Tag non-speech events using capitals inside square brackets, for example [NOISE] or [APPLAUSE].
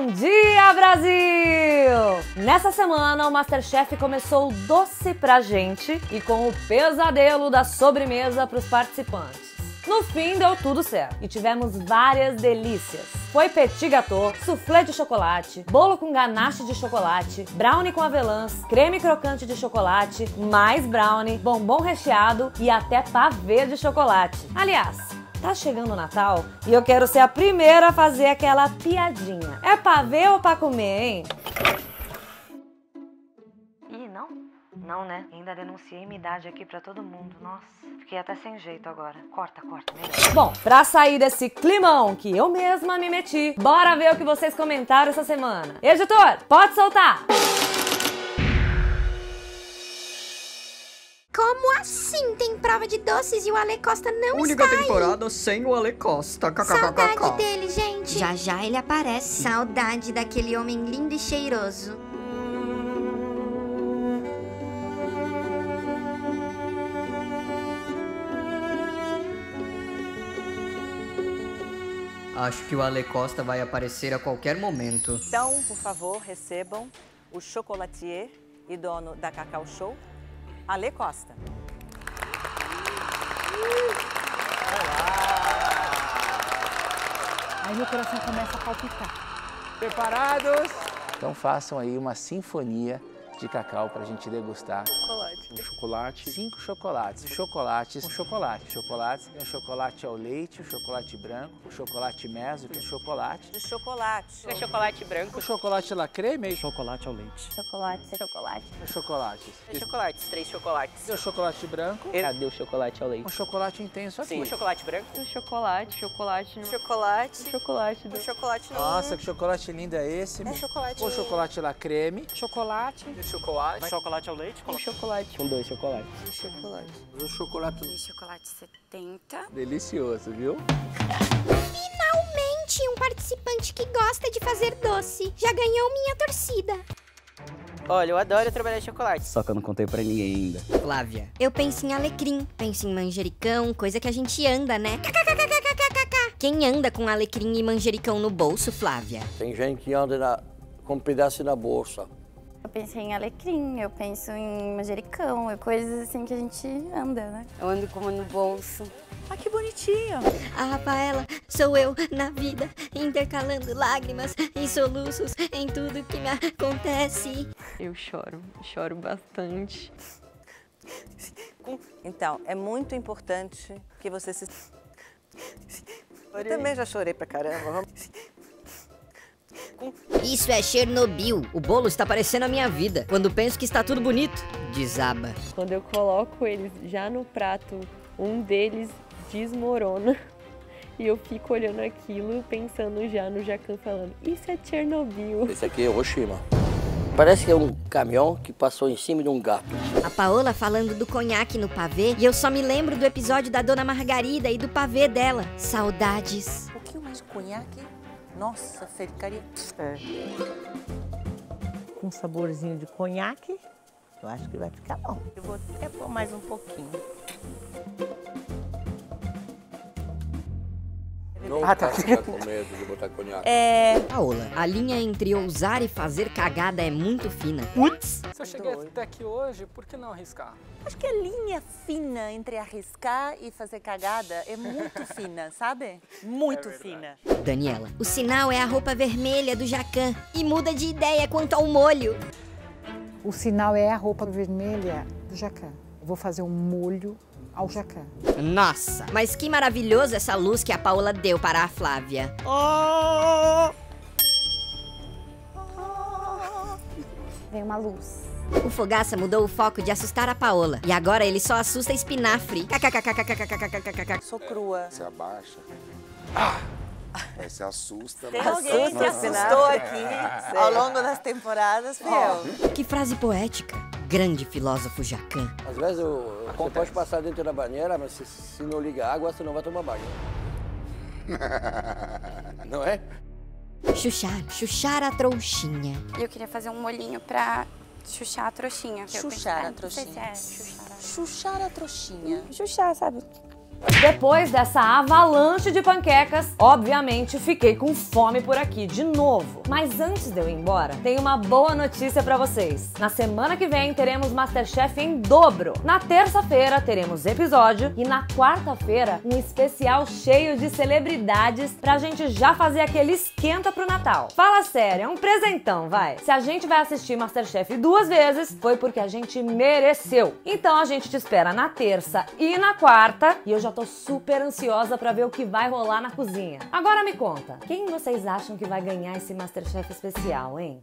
Bom dia, Brasil! Nessa semana, o Masterchef começou doce pra gente e com o pesadelo da sobremesa pros participantes. No fim, deu tudo certo e tivemos várias delícias. Foi petit gâteau, soufflé de chocolate, bolo com ganache de chocolate, brownie com avelãs, creme crocante de chocolate, mais brownie, bombom recheado e até pavê de chocolate. Aliás, Tá chegando o Natal e eu quero ser a primeira a fazer aquela piadinha. É pra ver ou pra comer, hein? Ih, não? Não, né? Ainda denunciei minha idade aqui pra todo mundo. Nossa, fiquei até sem jeito agora. Corta, corta. Melhor. Bom, pra sair desse climão que eu mesma me meti, bora ver o que vocês comentaram essa semana. Editor, pode soltar! Como assim tem prova de doces e o Ale Costa não Única está temporada sem o Ale Costa. aí? Saudade KKKK. dele, gente. Já já ele aparece. Saudade daquele homem lindo e cheiroso. Acho que o Ale Costa vai aparecer a qualquer momento. Então, por favor, recebam o chocolatier e dono da Cacau Show, Ale Costa. Aí meu coração começa a palpitar. Preparados? Então façam aí uma sinfonia de cacau para a gente degustar. Chocolate. Um chocolate. Cinco chocolates. Chocolates. Um chocolate. Chocolates. Tem o chocolate ao leite, o chocolate branco, o chocolate meso, que é chocolate. De chocolate. É chocolate branco. O chocolate la creme. Chocolate ao leite. Chocolate, chocolate. Chocolates. Chocolates, três chocolates. Tem o chocolate branco. Cadê o chocolate ao Um leite? chocolate intenso aqui. Sim, o chocolate branco. Chocolate, chocolate, Chocolate. chocolate. O chocolate não. Nossa, que chocolate lindo é esse? É chocolate. O chocolate la creme. Chocolate, Chocolate. Chocolate ao leite. um chocolate. Com dois chocolates. O chocolate De chocolate 70. delicioso, viu? Finalmente um participante que gosta de fazer doce. Já ganhou minha torcida. Olha, eu adoro trabalhar em chocolate. Só que eu não contei pra ninguém ainda. Flávia. Eu penso em alecrim, penso em manjericão, coisa que a gente anda, né? KKKKKKK. Quem anda com alecrim e manjericão no bolso, Flávia? Tem gente que anda na- com um pedaço na bolsa. Eu pensei em alecrim, eu penso em manjericão, é coisas assim que a gente anda, né? Eu ando como no bolso. Ah, que bonitinho. A Rafaela sou eu na vida, intercalando lágrimas e soluços em tudo que me acontece. Eu choro, choro bastante. Então, é muito importante que você se. Eu também já chorei pra caramba. Vamos- Isso é Chernobyl. O bolo está parecendo a minha vida. Quando penso que está tudo bonito, desaba. Quando eu coloco eles já no prato, um deles desmorona. [LAUGHS] E eu fico olhando aquilo, pensando já no Jacan falando, isso é Chernobyl. Esse aqui é Hiroshima. Parece que é um caminhão que passou em cima de um gato. A Paola falando do conhaque no pavê e eu só me lembro do episódio da Dona Margarida e do pavê dela. Saudades. Um pouquinho mais de conhaque. Nossa, ficaria. com um saborzinho de conhaque, eu acho que vai ficar bom. Eu vou até pôr mais um pouquinho. Não Ah, tá. ficar com medo de botar conhaque. É. Paola, a linha entre ousar e fazer cagada é muito fina. Putz! Se eu cheguei até aqui hoje, por que não arriscar? Acho que a linha fina entre arriscar e fazer cagada é muito [LAUGHS] fina, sabe? Muito fina. Daniela, o sinal é a roupa vermelha do Jacan e muda de ideia quanto ao molho. O sinal é a roupa vermelha do Jacan. Eu vou fazer um molho ao Jacan. Nossa, mas que maravilhoso essa luz que a Paula deu para a Flávia. Oh! Vem uma luz. O Fogaça mudou o foco de assustar a Paola. E agora ele só assusta espinafre. Sou crua. Você abaixa. Ah! Aí você assusta. Tem mas... alguém que assustou aqui [LAUGHS] ao longo das temporadas, meu. Que frase poética. Grande filósofo Jacan. Às vezes eu, você pode passar dentro da banheira, mas se, se não liga a água, você não vai tomar banho. [LAUGHS] Não é? Chuchar, chuchar a trouxinha. Eu queria fazer um molhinho pra chuchar a trouxinha. Chuchar pensei- a trouxinha. Se é chuchar. Chuchar a trouxinha. Chuchar, sabe? Depois dessa avalanche de panquecas, obviamente fiquei com fome por aqui de novo. Mas antes de eu ir embora, tem uma boa notícia para vocês. Na semana que vem teremos Masterchef em dobro. Na terça-feira teremos episódio e na quarta-feira um especial cheio de celebridades pra gente já fazer aquele esquenta pro Natal. Fala sério, é um presentão, vai. Se a gente vai assistir Masterchef duas vezes, foi porque a gente mereceu. Então a gente te espera na terça e na quarta e eu já tô super ansiosa para ver o que vai rolar na cozinha. Agora me conta, quem vocês acham que vai ganhar esse Masterchef especial, hein?